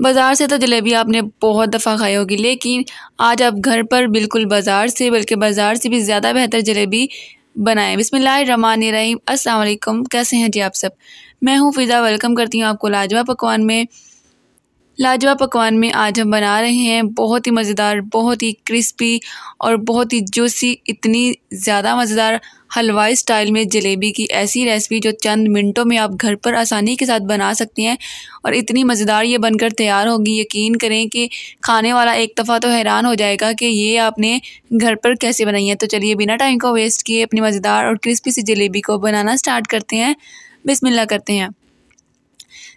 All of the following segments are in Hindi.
बाज़ार से तो जलेबी आपने बहुत दफ़ा खाई होगी, लेकिन आज आप घर पर बिल्कुल बाज़ार से, बल्कि बाज़ार से भी ज़्यादा बेहतर जलेबी बनाएँ। बिस्मिल्लाहिर्रहमानिर्रहीम। अस्सलाम वालेकुम। कैसे हैं जी आप सब? मैं हूँ फ़िज़ा। वेलकम करती हूँ आपको लाजवा पकवान में। लाजवाब पकवान में आज हम बना रहे हैं। बहुत ही मज़ेदार, बहुत ही क्रिस्पी और बहुत ही जूसी इतनी ज़्यादा मज़ेदार हलवाई स्टाइल में जलेबी की ऐसी रेसिपी जो चंद मिनटों में आप घर पर आसानी के साथ बना सकती हैं। और इतनी मज़ेदार ये बनकर तैयार होगी। यकीन करें कि खाने वाला एक दफ़ा तो हैरान हो जाएगा कि ये आपने घर पर कैसे बनाई है। तो चलिए बिना टाइम को वेस्ट किए अपनी मज़ेदार और क्रिस्पी सी जलेबी को बनाना स्टार्ट करते हैं। बिस्मिल्लाह करते हैं।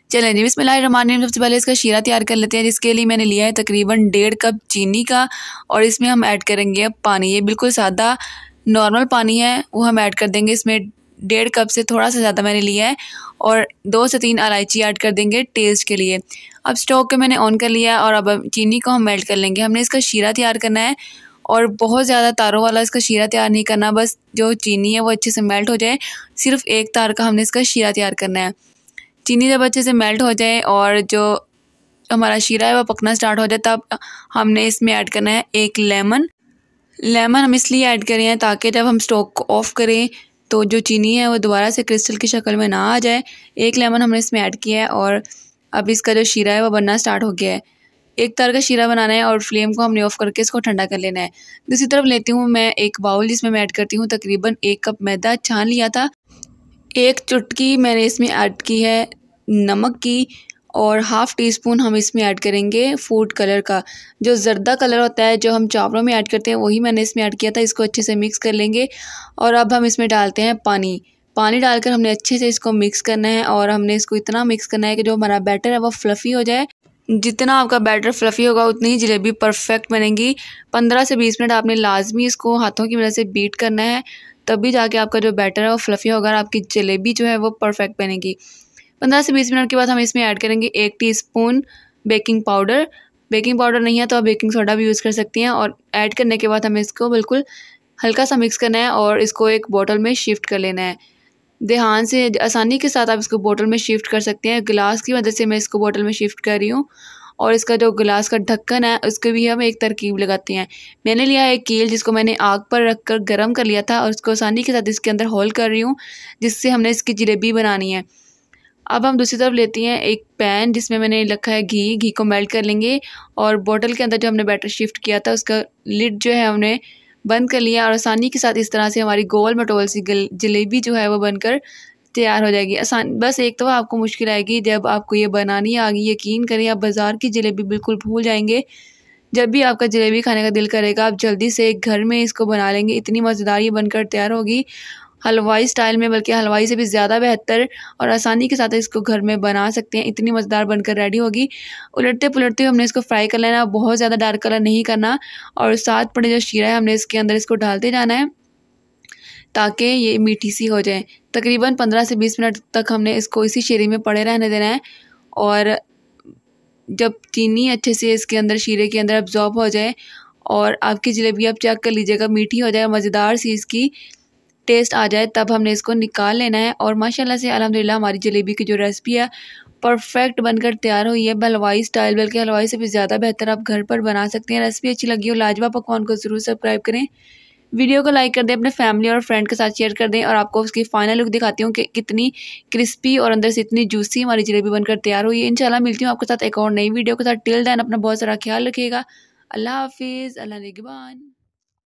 चलें जी, बिस्मिल्लाहिर्रहमानिर्रहीम। सबसे पहले इसका शीरा तैयार कर लेते हैं, जिसके लिए मैंने लिया है तकरीबन डेढ़ कप चीनी का, और इसमें हम ऐड करेंगे अब पानी। ये बिल्कुल सादा, नॉर्मल पानी है, वो हम ऐड कर देंगे। इसमें डेढ़ कप से थोड़ा सा ज़्यादा मैंने लिया है, और दो से तीन इलायची ऐड कर देंगे टेस्ट के लिए। अब स्टोव को मैंने ऑन कर लिया है, और अब चीनी को हम मेल्ट कर लेंगे। हमने इसका शीरा तैयार करना है, और बहुत ज़्यादा तारों वाला इसका शीरा तैयार नहीं करना। बस जो चीनी है, वो अच्छे से मेल्ट हो जाए। सिर्फ़ एक तार का हमने इसका शीरा तैयार करना है। चीनी जब अच्छे से मेल्ट हो जाए और जो हमारा शीरा है वह पकना स्टार्ट हो जाए, तब हमने इसमें ऐड करना है एक लेमन लेमन हम इसलिए ऐड करें हैं ताकि जब हम स्टोव को ऑफ़ करें तो जो चीनी है, वो दोबारा से क्रिस्टल की शक्ल में ना आ जाए। एक लेमन हमने इसमें ऐड किया है और अब इसका जो शीरा है, वो बनना स्टार्ट हो गया है। एक तरह का शीरा बनाना है और फ्लेम को हमने ऑफ़ करके इसको ठंडा कर लेना है। दूसरी तरफ़ लेती हूँ मैं एक बाउल जिसमें मैं ऐड करती हूँ, तकरीबन एक कप मैदा छान लिया था। एक चुटकी मैंने इसमें ऐड की है। नमक की और हाफ़ टी स्पून हम इसमें ऐड करेंगे फ़ूड कलर का। जो जर्दा कलर होता है, जो हम चावलों में ऐड करते हैं, वही मैंने इसमें ऐड किया था। इसको अच्छे से मिक्स कर लेंगे और अब हम इसमें डालते हैं पानी। पानी डालकर हमने अच्छे से इसको मिक्स करना है और हमने इसको इतना मिक्स करना है कि जो हमारा बैटर है, वो फ्लफ़ी हो जाए। जितना आपका बैटर फ्लफ़ी होगा, उतनी ही जलेबी परफेक्ट बनेगी। पंद्रह से बीस मिनट आपने लाजमी इसको हाथों की वजह से बीट करना है, तभी जाके आपका जो बैटर है, वो फ्लफ़ी होगा और आपकी जलेबी जो है, वो परफेक्ट बनेगी। पंद्रह से बीस मिनट के बाद हम इसमें ऐड करेंगे एक teaspoon baking powder. Baking powder नहीं है तो आप बेकिंग सोडा भी यूज़ कर सकती हैं और ऐड करने के बाद हमें इसको बिल्कुल हल्का सा मिक्स करना है और इसको एक बोतल में शिफ्ट कर लेना है। ध्यान से आसानी के साथ आप इसको बोतल में शिफ्ट कर सकते हैं। गिलास की मदद से मैं इसको बोतल में शिफ्ट कर रही हूँ और इसका जो गिलास का ढक्कन है उसके भी हम एक तरकीब लगाते हैं। मैंने लिया है एक कील जिसको मैंने आग पर रख कर गर्म कर लिया था और उसको आसानी के साथ इसके अंदर होल कर रही हूँ जिससे हमने इसकी जलेबी बनानी है। अब हम दूसरी तरफ़ लेती हैं एक पैन जिसमें मैंने रखा है घी। घी को मेल्ट कर लेंगे और बॉटल के अंदर जो हमने बैटर शिफ्ट किया था, उसका लिड जो है हमने बंद कर लिया और आसानी के साथ इस तरह से हमारी गोल मटोल सी जलेबी जो है वो बनकर तैयार हो जाएगी। आसान, बस एक तो आपको मुश्किल आएगी जब आपको ये बनानी आ गई, यकीन करें आप बाज़ार की जलेबी बिल्कुल भूल जाएँगे। जब भी आपका जलेबी खाने का दिल करेगा, आप जल्दी से घर में इसको बना लेंगे। इतनी मज़ेदार ये बनकर तैयार होगी। हलवाई स्टाइल में, बल्कि हलवाई से भी ज़्यादा बेहतर और आसानी के साथ इसको घर में बना सकते हैं। इतनी मज़ेदार बनकर रेडी होगी। उलटते पुलटते हमने इसको फ्राई कर लेना। बहुत ज़्यादा डार्क कलर नहीं करना। और साथ पड़े जो शीरा है, हमने इसके अंदर इसको डालते जाना है, ताकि ये मीठी सी हो जाए। तकरीबन पंद्रह से बीस मिनट तक हमने इसको इसी शीरे में पड़े रहने देना है। और जब चीनी अच्छे से इसके अंदर, शीरे के अंदर अब्जॉर्ब हो जाए, और आपकी जलेबी आप चेक कर लीजिएगा, मीठी हो जाए, मज़ेदार सी इसकी टेस्ट आ जाए, तब हमने इसको निकाल लेना है। और माशाल्लाह से अलहमदिल्ला हमारी जलेबी की जो रेसिपी है परफेक्ट बनकर तैयार हुई है। हलवाई स्टाइल बल्कि हलवाई से भी ज़्यादा बेहतर आप घर पर बना सकते हैं। रेसिपी अच्छी लगी हो लाजवा पकवान को ज़रूर सब्सक्राइब करें। वीडियो को लाइक कर दें, अपने फैमिली और फ्रेंड के साथ शेयर कर दें और आपको उसकी फाइनल लुक दिखाती हूँ कि कितनी क्रिस्पी और अंदर से इतनी जूसी हमारी जलेबी बनकर तैयार हुई है। इंशाल्लाह, मिलती हूँ आपके साथ एक और नई वीडियो के साथ। टिल दैन अपना बहुत सारा ख्याल रखिएगा। अल्लाह हाफिज़, अल्लाह निगबान